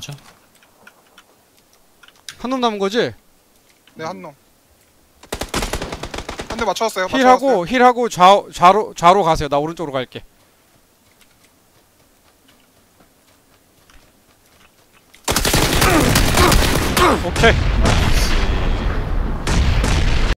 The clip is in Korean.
맞아? 한놈 남은 거지? 네, 한 놈. 한대 맞춰왔어요. 힐하고 힐하고 좌 좌로 좌로 가세요. 나 오른쪽으로 갈게. 아. 오케이.